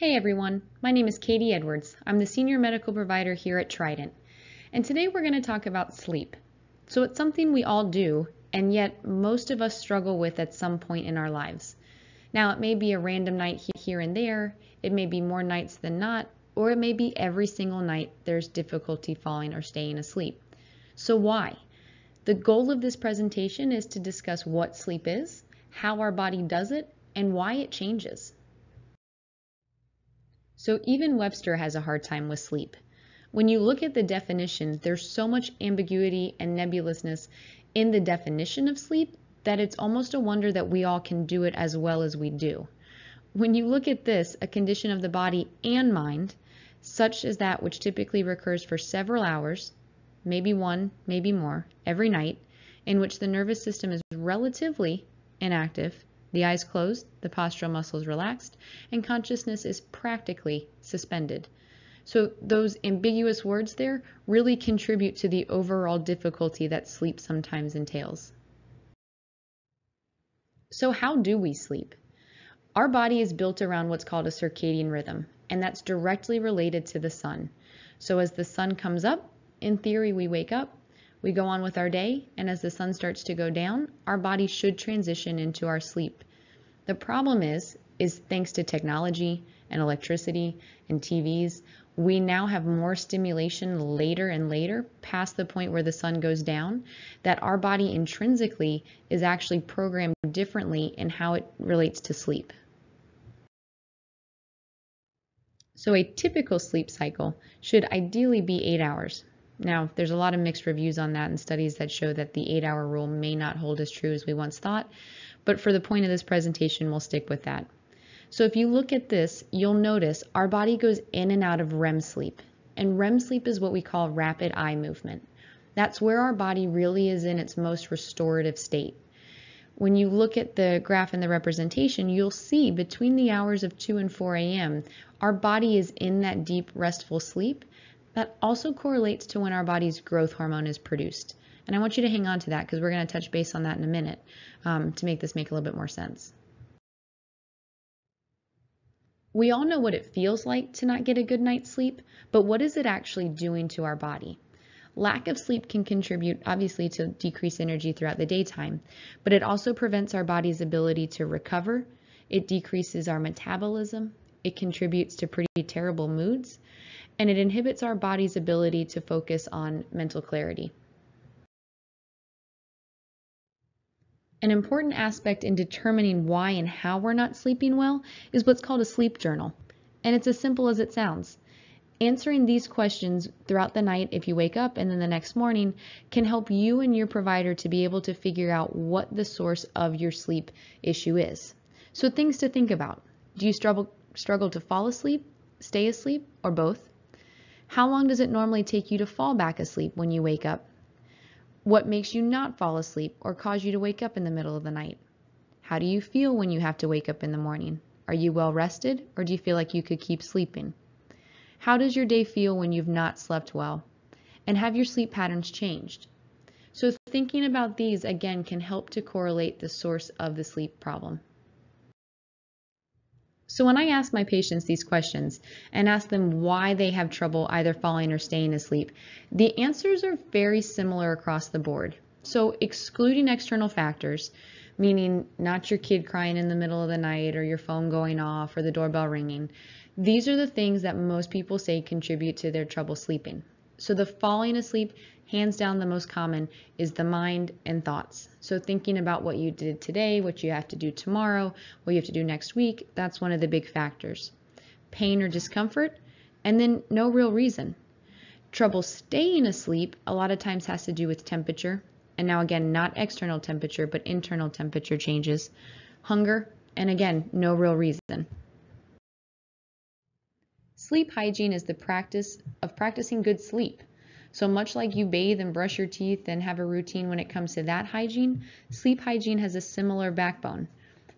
Hey everyone, my name is Katie Edwards. I'm the Senior Medical Provider here at Trident. And today we're going to talk about sleep. So it's something we all do, and yet most of us struggle with at some point in our lives. Now it may be a random night here and there, it may be more nights than not, or it may be every single night there's difficulty falling or staying asleep. So why? The goal of this presentation is to discuss what sleep is, how our body does it, and why it changes. So even Webster has a hard time with sleep. When you look at the definition, there's so much ambiguity and nebulousness in the definition of sleep that it's almost a wonder that we all can do it as well as we do. When you look at this, a condition of the body and mind, such as that which typically recurs for several hours, maybe one, maybe more, every night, in which the nervous system is relatively inactive, the eyes closed, the postural muscles relaxed, and consciousness is practically suspended. So those ambiguous words there really contribute to the overall difficulty that sleep sometimes entails. So how do we sleep? Our body is built around what's called a circadian rhythm, and that's directly related to the sun. So as the sun comes up, in theory we wake up, we go on with our day, and as the sun starts to go down, our body should transition into our sleep. The problem is, is thanks to technology and electricity and TVs, we now have more stimulation later and later past the point where the sun goes down that our body intrinsically is actually programmed differently in how it relates to sleep. So a typical sleep cycle should ideally be eight hours. Now, there's a lot of mixed reviews on that and studies that show that the eight hour rule may not hold as true as we once thought, but for the point of this presentation, we'll stick with that. So if you look at this, you'll notice our body goes in and out of REM sleep. And REM sleep is what we call rapid eye movement. That's where our body really is in its most restorative state. When you look at the graph and the representation, you'll see between the hours of 2 and 4 a.m., our body is in that deep, restful sleep, that also correlates to when our body's growth hormone is produced. And I want you to hang on to that because we're going to touch base on that in a minute um, to make this make a little bit more sense. We all know what it feels like to not get a good night's sleep, but what is it actually doing to our body? Lack of sleep can contribute, obviously, to decreased energy throughout the daytime, but it also prevents our body's ability to recover. It decreases our metabolism. It contributes to pretty terrible moods and it inhibits our body's ability to focus on mental clarity. An important aspect in determining why and how we're not sleeping well is what's called a sleep journal. And it's as simple as it sounds. Answering these questions throughout the night if you wake up and then the next morning can help you and your provider to be able to figure out what the source of your sleep issue is. So things to think about. Do you struggle, struggle to fall asleep, stay asleep, or both? How long does it normally take you to fall back asleep when you wake up? What makes you not fall asleep or cause you to wake up in the middle of the night? How do you feel when you have to wake up in the morning? Are you well rested or do you feel like you could keep sleeping? How does your day feel when you've not slept well? And have your sleep patterns changed? So thinking about these again can help to correlate the source of the sleep problem. So when I ask my patients these questions and ask them why they have trouble either falling or staying asleep, the answers are very similar across the board. So excluding external factors, meaning not your kid crying in the middle of the night or your phone going off or the doorbell ringing, these are the things that most people say contribute to their trouble sleeping. So the falling asleep hands down the most common is the mind and thoughts. So thinking about what you did today, what you have to do tomorrow, what you have to do next week, that's one of the big factors. Pain or discomfort, and then no real reason. Trouble staying asleep a lot of times has to do with temperature, and now again, not external temperature, but internal temperature changes. Hunger, and again, no real reason. Sleep hygiene is the practice of practicing good sleep. So much like you bathe and brush your teeth and have a routine when it comes to that hygiene, sleep hygiene has a similar backbone.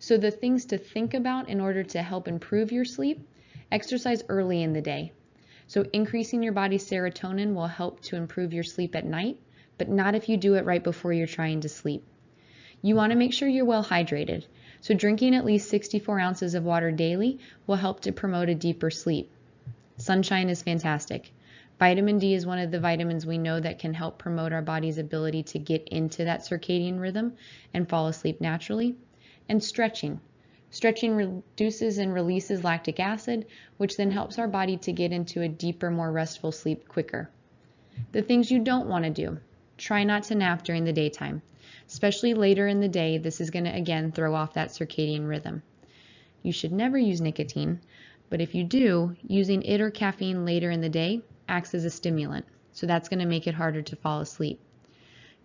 So the things to think about in order to help improve your sleep, exercise early in the day. So increasing your body's serotonin will help to improve your sleep at night, but not if you do it right before you're trying to sleep. You want to make sure you're well hydrated. So drinking at least 64 ounces of water daily will help to promote a deeper sleep. Sunshine is fantastic. Vitamin D is one of the vitamins we know that can help promote our body's ability to get into that circadian rhythm and fall asleep naturally. And stretching. Stretching reduces and releases lactic acid, which then helps our body to get into a deeper, more restful sleep quicker. The things you don't want to do. Try not to nap during the daytime. Especially later in the day, this is going to again throw off that circadian rhythm. You should never use nicotine, but if you do, using it or caffeine later in the day acts as a stimulant, so that's going to make it harder to fall asleep.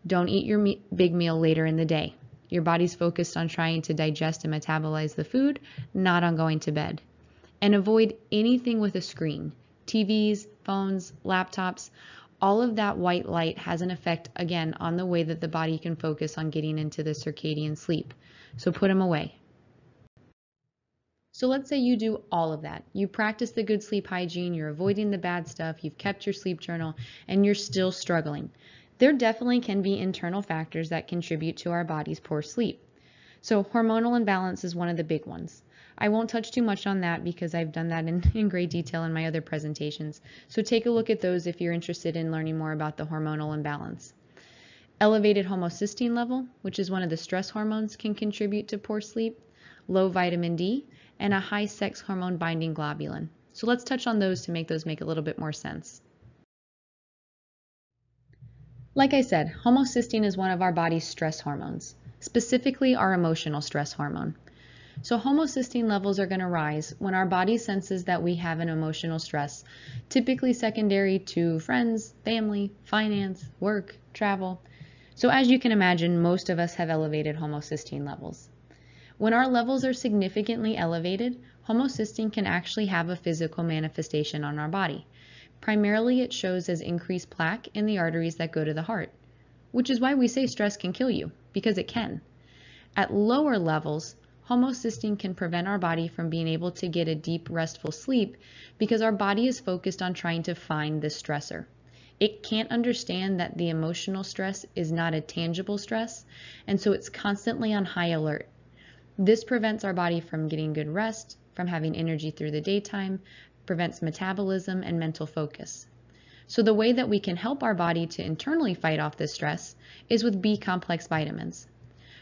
Don't eat your me big meal later in the day. Your body's focused on trying to digest and metabolize the food, not on going to bed. And avoid anything with a screen TVs, phones, laptops. All of that white light has an effect, again, on the way that the body can focus on getting into the circadian sleep. So put them away. So let's say you do all of that. You practice the good sleep hygiene, you're avoiding the bad stuff, you've kept your sleep journal, and you're still struggling. There definitely can be internal factors that contribute to our body's poor sleep. So hormonal imbalance is one of the big ones. I won't touch too much on that because I've done that in, in great detail in my other presentations. So take a look at those if you're interested in learning more about the hormonal imbalance. Elevated homocysteine level, which is one of the stress hormones, can contribute to poor sleep. Low vitamin D, and a high sex hormone binding globulin. So let's touch on those to make those make a little bit more sense. Like I said, homocysteine is one of our body's stress hormones, specifically our emotional stress hormone. So homocysteine levels are going to rise when our body senses that we have an emotional stress, typically secondary to friends, family, finance, work, travel. So as you can imagine, most of us have elevated homocysteine levels. When our levels are significantly elevated, homocysteine can actually have a physical manifestation on our body. Primarily, it shows as increased plaque in the arteries that go to the heart, which is why we say stress can kill you, because it can. At lower levels, homocysteine can prevent our body from being able to get a deep, restful sleep because our body is focused on trying to find the stressor. It can't understand that the emotional stress is not a tangible stress, and so it's constantly on high alert. This prevents our body from getting good rest, from having energy through the daytime, prevents metabolism and mental focus. So the way that we can help our body to internally fight off this stress is with B complex vitamins.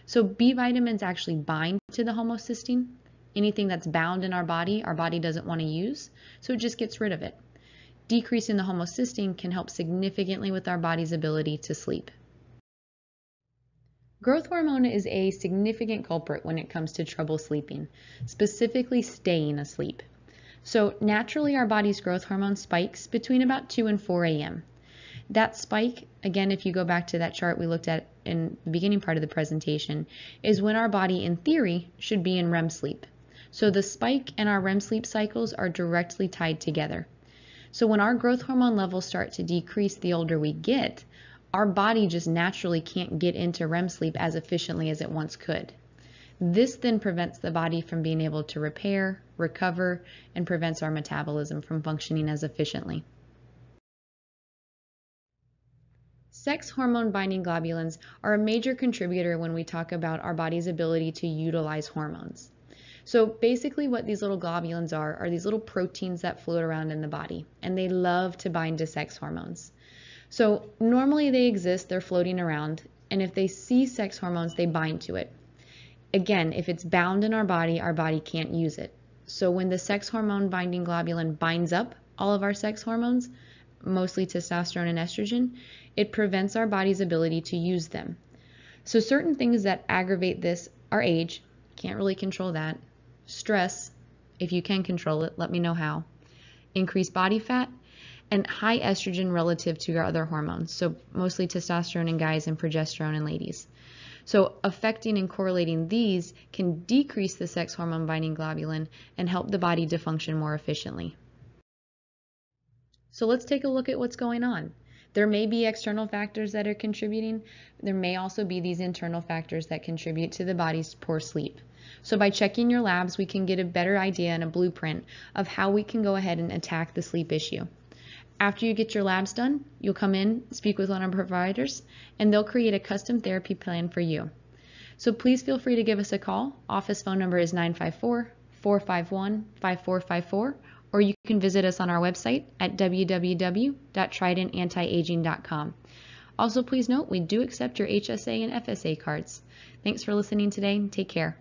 So B vitamins actually bind to the homocysteine. Anything that's bound in our body, our body doesn't want to use, so it just gets rid of it. Decreasing the homocysteine can help significantly with our body's ability to sleep. Growth hormone is a significant culprit when it comes to trouble sleeping, specifically staying asleep. So naturally our body's growth hormone spikes between about 2 and 4 a.m. That spike, again, if you go back to that chart we looked at in the beginning part of the presentation, is when our body, in theory, should be in REM sleep. So the spike and our REM sleep cycles are directly tied together. So when our growth hormone levels start to decrease the older we get, our body just naturally can't get into REM sleep as efficiently as it once could. This then prevents the body from being able to repair, recover, and prevents our metabolism from functioning as efficiently. Sex hormone binding globulins are a major contributor when we talk about our body's ability to utilize hormones. So basically what these little globulins are, are these little proteins that float around in the body, and they love to bind to sex hormones. So normally they exist, they're floating around, and if they see sex hormones, they bind to it. Again, if it's bound in our body, our body can't use it. So when the sex hormone binding globulin binds up all of our sex hormones, mostly testosterone and estrogen, it prevents our body's ability to use them. So certain things that aggravate this are age, can't really control that, stress, if you can control it, let me know how, increased body fat, and high estrogen relative to your other hormones, so mostly testosterone in guys and progesterone in ladies. So affecting and correlating these can decrease the sex hormone binding globulin and help the body to function more efficiently. So let's take a look at what's going on. There may be external factors that are contributing. There may also be these internal factors that contribute to the body's poor sleep. So by checking your labs, we can get a better idea and a blueprint of how we can go ahead and attack the sleep issue. After you get your labs done, you'll come in, speak with one of our providers, and they'll create a custom therapy plan for you. So please feel free to give us a call. Office phone number is 954 451 5454, or you can visit us on our website at www.tridentantiaging.com. Also, please note we do accept your HSA and FSA cards. Thanks for listening today. Take care.